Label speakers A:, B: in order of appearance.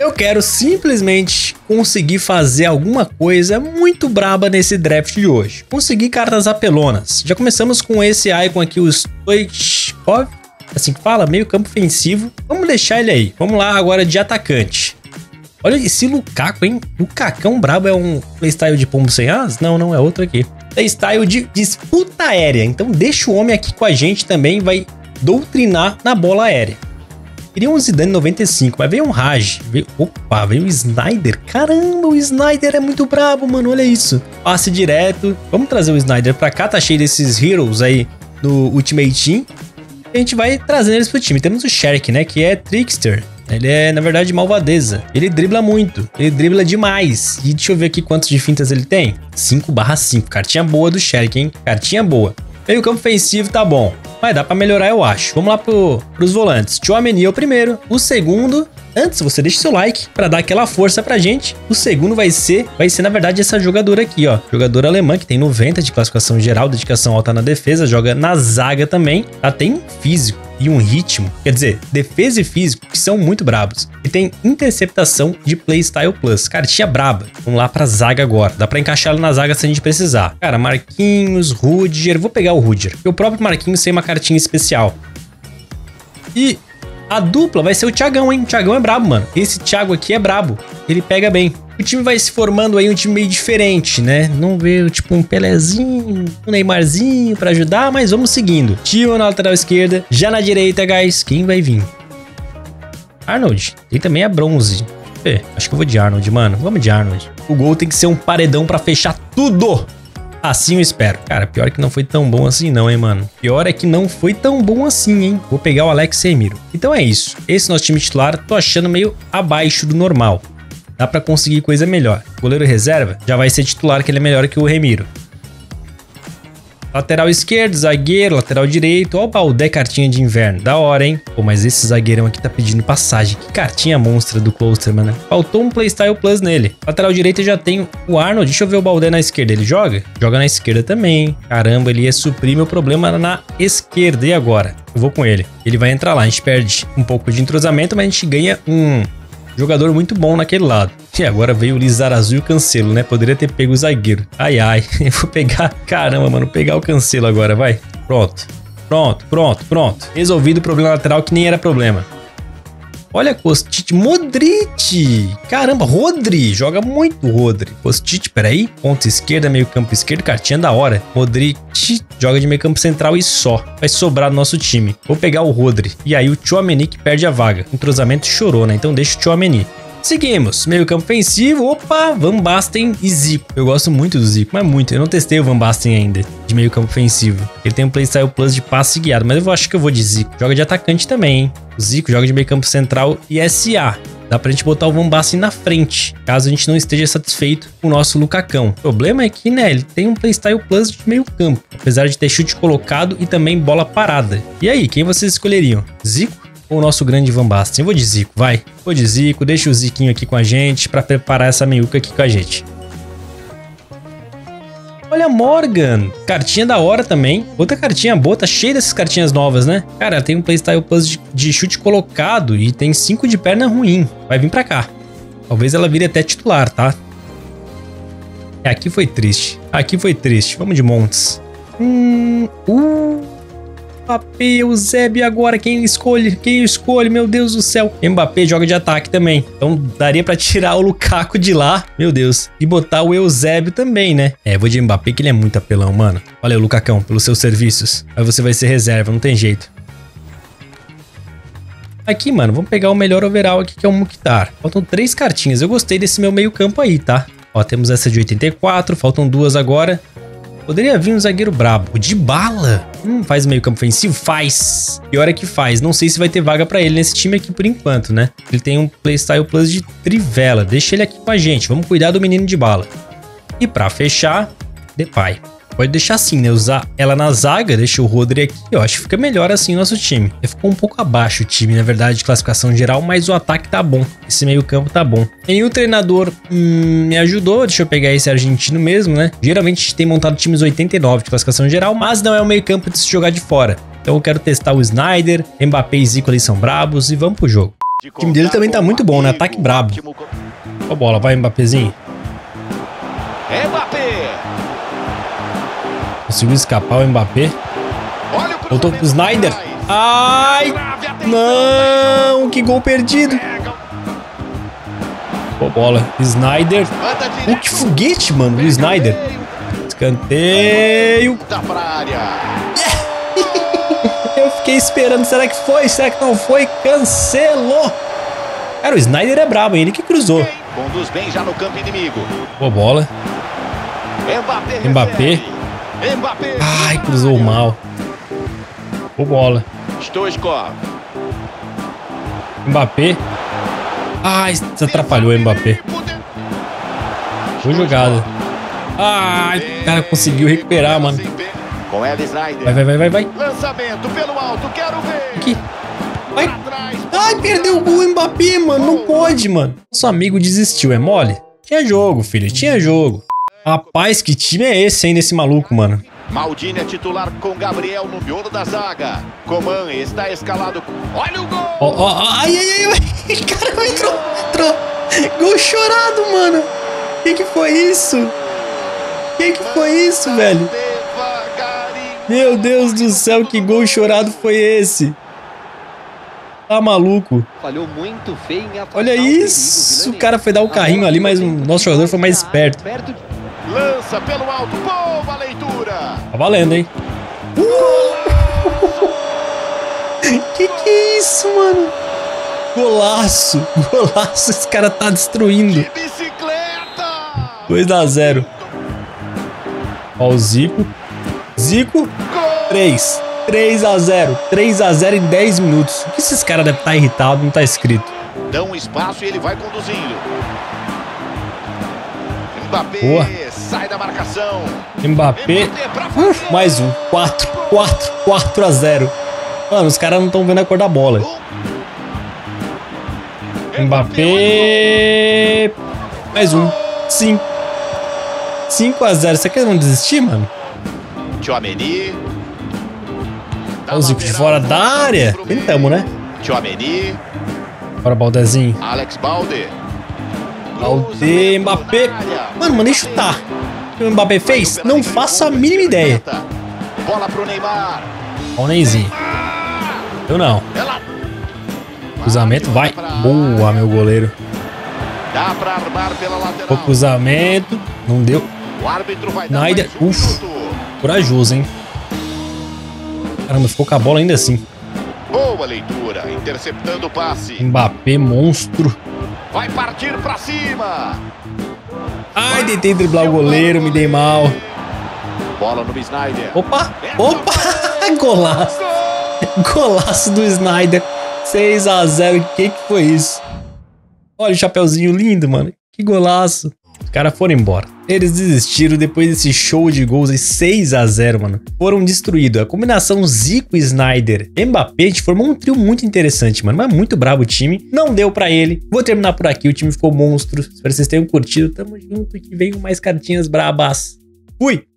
A: Eu quero simplesmente conseguir fazer alguma coisa muito braba nesse draft de hoje. Conseguir cartas apelonas. Já começamos com esse icon aqui, o Stoichkov, assim que fala, meio campo ofensivo. Vamos deixar ele aí. Vamos lá agora de atacante. Olha esse Lukaku, hein? Lucacão brabo é um playstyle de pombo sem as? Não, não, é outro aqui. Playstyle de disputa aérea. Então deixa o homem aqui com a gente também, vai doutrinar na bola aérea. Queria um Zidane 95, mas veio um Raj. Veio, opa, veio o Snyder. Caramba, o Snyder é muito brabo, mano. Olha isso. Passe direto. Vamos trazer o Snyder pra cá. Tá cheio desses heroes aí no Ultimate Team. E a gente vai trazendo eles pro time. Temos o Shark, né? Que é Trickster. Ele é, na verdade, malvadeza. Ele dribla muito. Ele dribla demais. E deixa eu ver aqui quantos de fintas ele tem. 5 barra 5. Cartinha boa do Shark, hein? Cartinha boa. Meio campo ofensivo tá bom. Mas dá pra melhorar, eu acho. Vamos lá pro, pros volantes. Chouameni é o primeiro. O segundo... Antes, você deixa seu like para dar aquela força pra gente. O segundo vai ser, vai ser na verdade essa jogadora aqui, ó. Jogadora alemã que tem 90 de classificação geral, dedicação alta na defesa, joga na zaga também, tá? Tem físico e um ritmo, quer dizer, defesa e físico, que são muito brabos. E tem interceptação de Playstyle Plus. Cartinha braba. Vamos lá pra zaga agora. Dá pra encaixar ela na zaga se a gente precisar. Cara, Marquinhos, Rudiger. Vou pegar o Rudiger. O próprio Marquinhos tem uma cartinha especial. E a dupla vai ser o Thiagão, hein? O Thiagão é brabo, mano. Esse Thiago aqui é brabo. Ele pega bem. O time vai se formando aí um time meio diferente, né? Não veio tipo um Pelezinho, um Neymarzinho para ajudar, mas vamos seguindo. Tio na lateral esquerda, já na direita, guys. Quem vai vir? Arnold. Ele também é bronze. É, acho que eu vou de Arnold, mano. Vamos de Arnold. O gol tem que ser um paredão para fechar tudo. Assim eu espero. Cara, pior é que não foi tão bom assim não, hein, mano. Pior é que não foi tão bom assim, hein. Vou pegar o Alex Remiro. Então é isso. Esse nosso time titular, tô achando meio abaixo do normal dá para conseguir coisa melhor. goleiro reserva já vai ser titular, que ele é melhor que o Remiro. Lateral esquerdo, zagueiro, lateral direito. Ó o Baldé cartinha de inverno. Da hora, hein? Pô, mas esse zagueirão aqui tá pedindo passagem. Que cartinha monstra do Klosterman, né? Faltou um Playstyle Plus nele. Lateral direito já tem o Arnold. Deixa eu ver o Baldé na esquerda. Ele joga? Joga na esquerda também. Caramba, ele ia suprir meu problema na esquerda. E agora? Eu vou com ele. Ele vai entrar lá. A gente perde um pouco de entrosamento, mas a gente ganha um Jogador muito bom naquele lado. E agora veio o Lizarazu e o Cancelo, né? Poderia ter pego o zagueiro. Ai, ai. Eu vou pegar... Caramba, mano. Pegar o Cancelo agora, vai. Pronto. Pronto, pronto, pronto. Resolvido o problema lateral que nem era problema. Olha, Kostic, Modric. Caramba, Rodri. Joga muito Rodri. Kostic, peraí. Ponta esquerda, meio campo esquerdo, cartinha da hora. Modric joga de meio campo central e só. Vai sobrar no nosso time. Vou pegar o Rodri. E aí o Chouameni que perde a vaga. Entrosamento chorou, né? Então deixa o Chouameni. Seguimos, meio campo ofensivo, opa, Van Basten e Zico. Eu gosto muito do Zico, mas muito. Eu não testei o Van Basten ainda, de meio campo ofensivo. Ele tem um playstyle plus de passe guiado, mas eu acho que eu vou de Zico. Joga de atacante também, hein? O Zico joga de meio campo central e SA. Dá pra gente botar o Van Basten na frente, caso a gente não esteja satisfeito com o nosso Lucacão. O problema é que, né, ele tem um playstyle plus de meio campo, apesar de ter chute colocado e também bola parada. E aí, quem vocês escolheriam? Zico o nosso grande Van Basten? Eu vou de Zico, vai. Vou de Zico, deixa o Ziquinho aqui com a gente para preparar essa meiuca aqui com a gente. Olha Morgan, cartinha da hora também. Outra cartinha boa, tá cheia dessas cartinhas novas, né? Cara, tem um playstyle plus de, de chute colocado e tem 5 de perna ruim. Vai vir pra cá. Talvez ela vire até titular, tá? Aqui foi triste. Aqui foi triste. Vamos de Montes. Hum, uh, Mbappé, Eusébio agora, quem escolhe? Quem escolhe? Meu Deus do céu. Mbappé joga de ataque também. Então daria pra tirar o Lukaku de lá, meu Deus. E botar o Eusébio também, né? É, vou de Mbappé que ele é muito apelão, mano. Valeu, Lucacão, pelos seus serviços. Aí você vai ser reserva, não tem jeito. Aqui, mano, vamos pegar o melhor overall aqui, que é o Mukhtar. Faltam três cartinhas. Eu gostei desse meu meio campo aí, tá? Ó, temos essa de 84, faltam duas agora. Poderia vir um zagueiro brabo. De bala. Hum, faz meio campo ofensivo? Faz. Pior é que faz. Não sei se vai ter vaga para ele nesse time aqui por enquanto, né? Ele tem um playstyle plus de trivela. Deixa ele aqui com a gente. Vamos cuidar do menino de bala. E para fechar, Depay pode deixar assim, né? Usar ela na zaga, deixa o Rodri aqui. Eu acho que fica melhor assim o nosso time. Ficou um pouco abaixo o time, na verdade, de classificação geral, mas o ataque tá bom. Esse meio campo tá bom. E o treinador hum, me ajudou, deixa eu pegar esse argentino mesmo, né? Geralmente a gente tem montado times 89 de classificação geral, mas não é o meio campo de se jogar de fora. Então eu quero testar o Snyder, Mbappé e Zico ali são brabos e vamos pro jogo. O time dele também tá muito bom, né? Ataque brabo. Ó a bola, vai Mbappézinho. Conseguiu escapar o Mbappé. Voltou pro Snyder. Ai! Não! Que gol perdido. Boa bola. Snyder. Oh, que foguete, mano, do Snyder. Escanteio. Eu fiquei esperando. Será que foi? Será que não foi? Cancelou. Cara, o Snyder é brabo, hein? Ele que cruzou.
B: Conduz bem já no campo inimigo.
A: Boa bola.
B: Mbappé.
A: Mbappé.
B: Mbappé.
A: Ai, cruzou mal. Boa bola.
B: Stoichkov.
A: Mbappé. Ai, se atrapalhou o Mbappé. Boa jogada. Ai, o cara conseguiu recuperar, mano. Vai, vai, vai, vai, vai.
B: Lançamento pelo alto, quero ver.
A: Aqui. Vai. Ai, perdeu o gol Mbappé, mano. Não pode, mano. Nosso amigo desistiu, é mole? Tinha jogo, filho. Tinha jogo. Rapaz, que time é esse, hein, desse maluco, mano?
B: Maldini é titular com Gabriel no miolo da zaga. Coman está escalado. Olha o gol!
A: Ó, ó, ai, ai, ai, ai. Caramba, entrou, entrou. Gol chorado, mano. Que que foi isso? Que que foi isso, velho? Meu Deus do céu, que gol chorado foi esse? Tá maluco?
C: Falhou muito feio
A: Olha
C: o
A: isso. O cara foi dar o carrinho ali, mas o nosso jogador foi mais esperto.
B: Lança pelo alto. Boa leitura.
A: Tá valendo, hein? Que que é isso, mano? Golaço. Golaço. Esse cara tá destruindo.
B: Bicicleta.
A: 2 a 0 Ó o Zico. Zico. 3. 3 a 0 3 a 0 em 10 minutos. O que esses caras devem estar irritados? Não tá escrito.
B: Dá um espaço e ele vai conduzindo. Mbappé
A: Boa.
B: sai da marcação.
A: Mbappé. Uf, mais um. 4. 4. 4 a 0 Mano, os caras não estão vendo a cor da bola. Mbappé. Mais um. 5. 5 a 0 Será que eles vão desistir, mano?
B: Tchouameni.
A: Ó o Zico de fora da área. Tentamos, né?
B: Tchouameni.
A: Bora, Baldezinho.
B: Alex Balde.
A: Balde, Mbappé. Mano, mandei chutar. O que o Mbappé fez? Não faço a mínima ideia.
B: Bola pro Neymar.
A: Ó o Neyzinho. Eu não. Cruzamento, vai. Boa, meu goleiro.
B: dá pra armar pela
A: O
B: lateral.
A: cruzamento. Não deu.
B: O árbitro vai mais um
A: Uf. Corajoso, hein? Caramba, ficou com a bola ainda assim.
B: Boa leitura, interceptando o passe.
A: Mbappé, monstro.
B: Vai partir pra cima.
A: Ai, tentei driblar o goleiro, me dei mal.
B: Bola no Snyder.
A: Opa! Opa! Golaço! Golaço do Snyder. 6 a 0 Que que foi isso? Olha o chapeuzinho lindo, mano. Que golaço. Os caras foram embora. Eles desistiram depois desse show de gols aí 6 a 0 mano. Foram destruídos. A combinação Zico e Snyder Mbappé, formou um trio muito interessante, mano. Mas muito brabo o time. Não deu pra ele. Vou terminar por aqui. O time ficou monstro. Espero que vocês tenham curtido. Tamo junto e que venham mais cartinhas brabas. Fui!